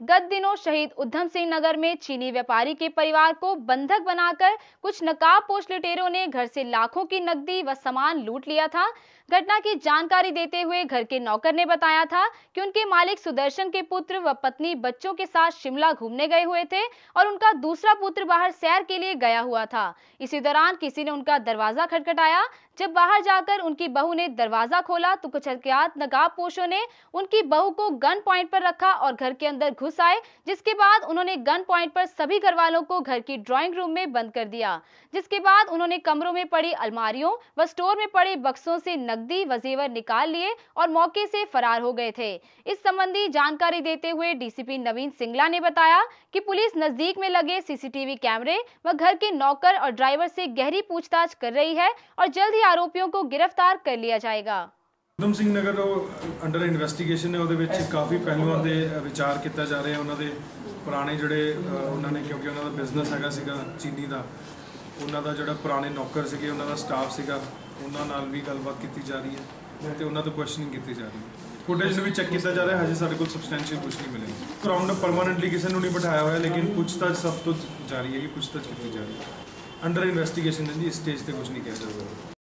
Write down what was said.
गत दिनों शहीद उधम सिंह नगर में चीनी व्यापारी के परिवार को बंधक बनाकर कुछ नकाबपोश लुटेरों ने घर से लाखों की नकदी व सामान लूट लिया था। घटना की जानकारी देते हुए घर के नौकर ने बताया था कि उनके मालिक सुदर्शन के पुत्र व पत्नी बच्चों के साथ शिमला घूमने गए हुए थे और उनका दूसरा पुत्र बाहर सैर के लिए गया हुआ था। इसी दौरान किसी ने उनका दरवाज़ा खटखटाया। जब बाहर जाकर उनकी बहू ने दरवाज़ा खोला तो कुछ नकाब पोशों ने उनकी बहू को गन पॉइंट पर रखा और घर के अंदर घुस आए, जिसके बाद उन्होंने गन पॉइंट पर सभी घर वालों को घर की ड्राइंग रूम में बंद कर दिया। जिसके बाद उन्होंने कमरों में पड़ी अलमारियों व स्टोर में पड़े बक्सों से नकदी व जेवर निकाल लिए और मौके से फरार हो गए थे। इस संबंधी जानकारी देते हुए डीसीपी नवीन सिंगला ने बताया कि पुलिस नज़दीक में लगे सीसीटीवी कैमरे व घर के नौकर और ड्राइवर से गहरी पूछताछ कर रही है और जल्द ही आरोपियों को गिरफ़्तार कर लिया जाएगा। ਉਦਮ ਸਿੰਘ ਨਗਰ ਉਹ ਅੰਡਰ ਇਨਵੈਸਟੀਗੇਸ਼ਨ ਹੈ ਉਹਦੇ ਵਿੱਚ ਕਾਫੀ ਪਹਿਲੂਆਂ ਦੇ ਵਿਚਾਰ ਕੀਤਾ ਜਾ ਰਿਹਾ, ਉਹਨਾਂ ਦੇ ਪੁਰਾਣੇ ਜਿਹੜੇ ਉਹਨਾਂ ਨੇ ਕਿਉਂਕਿ ਉਹਨਾਂ ਦਾ ਬਿਜ਼ਨਸ ਹੈਗਾ ਸੀਗਾ ਚੀਨੀ ਦਾ, ਉਹਨਾਂ ਦਾ ਜਿਹੜਾ ਪੁਰਾਣੇ ਨੌਕਰ ਸੀਗੇ, ਉਹਨਾਂ ਦਾ ਸਟਾਫ ਸੀਗਾ, ਉਹਨਾਂ ਨਾਲ ਵੀ ਗੱਲਬਾਤ ਕੀਤੀ ਜਾ ਰਹੀ ਹੈ ਤੇ ਉਹਨਾਂ ਤੋਂ ਕੁਐਸਚਨਿੰਗ ਕੀਤੀ ਜਾ ਰਹੀ ਹੈ। ਫੁਟੇਜ ਨੂੰ ਵੀ ਚੈੱਕ ਕੀਤਾ ਜਾ ਰਿਹਾ, ਹਜੇ ਸਾਡੇ ਕੋਲ ਸਬਸਟੈਂਸ਼ੀਅਲ ਕੁਝ ਨਹੀਂ ਮਿਲਿਆ। ਕਰਾਊਂਡ ਪਰਮਾਨੈਂਟਲੀ ਕਿਸੇ ਨੂੰ ਨਹੀਂ ਬਿਠਾਇਆ ਹੋਇਆ, ਲੇਕਿਨ ਪੁੱਛਤਾਛ ਸਭ ਤੋਂ ਜਾਰੀ ਹੈ ਕਿ ਪੁੱਛਤਾਛ ਕੀਤੀ ਜਾ ਰਹੀ ਹੈ। ਅੰਡਰ ਇਨਵੈਸਟੀਗੇਸ਼ਨ ਹੈ ਜੀ, ਇਸ ਸਟੇਜ ਤੇ ਕੁਝ ਨਹੀਂ ਕਿਹਾ ਜਾ ਰਿਹਾ